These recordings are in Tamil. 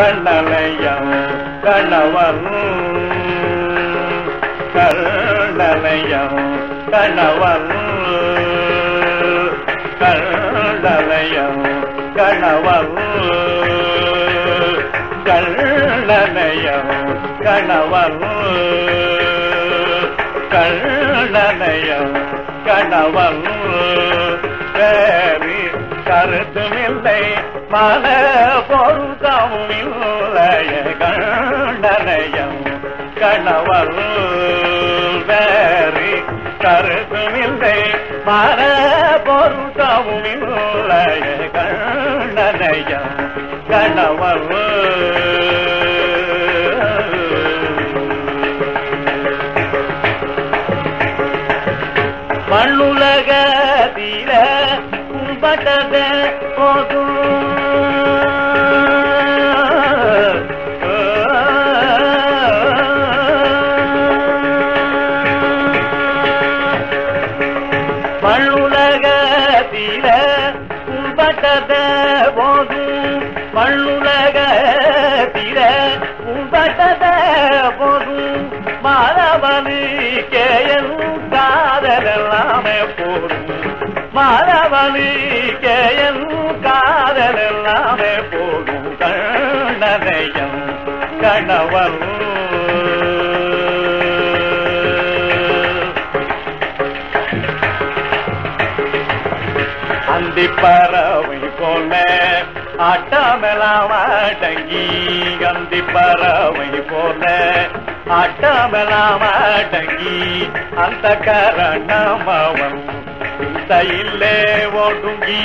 கண்ணலையம் கணவன். கண்ணலையம் கணவன். கண்ணலையம் கணவன். கண்ணலையம் கணவன். கண்ணலையம் கணவன். வேறு கருத்துமில்லை. மன பொருத்தமும் இல்லைய கண்டனையம். கணவன் வேறு கருத்துமில்லை. மன பொருத்தமும் இல்லைய கண்டனையம். கணவன் மண்ணுலகத்தில உம்பட்டத போது. மண்ணுலகத்தில உள்பட்டத போதும் மாறவனு கேயல் காதலாமே போதும். மாறவனு கேயல் காதலாமே போதும். கண்ணனையம் கணவன் அந்தி பறவை போல. ஆட்டமெல்லாம் அடங்கி அந்தி பறவை போல. ஆட்டமெல்லாம் அடங்கி அந்த கரணமவன் இல்லே ஓடுங்கி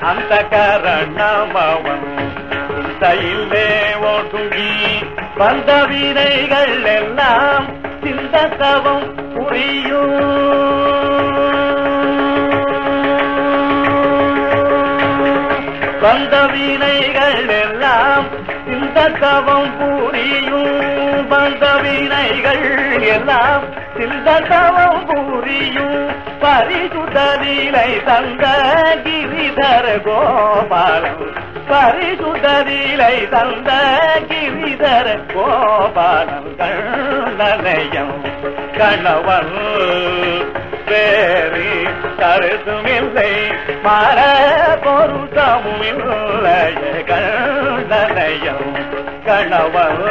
அந்த கரணமவன் இல்லே ஓடுங்கி வந்த வினைகள் எல்லாம் சிந்தத்தவம் புரியும். வந்த வினைகள் எல்லாம் இந்த தவம் புரியும் வந்த வினைகள் எல்லாம் இந்த தவம் புரியும் பரிசுதலிலை தந்த கிரிதர கோபாலம் பரிசுதலிலை தந்த கிரிதர கோபாலம் கண்ணனயம் கணவன் வேறு கருதுமில்லை மர பொருத்தமும் இல்லைய கண்டனையும் கணவன்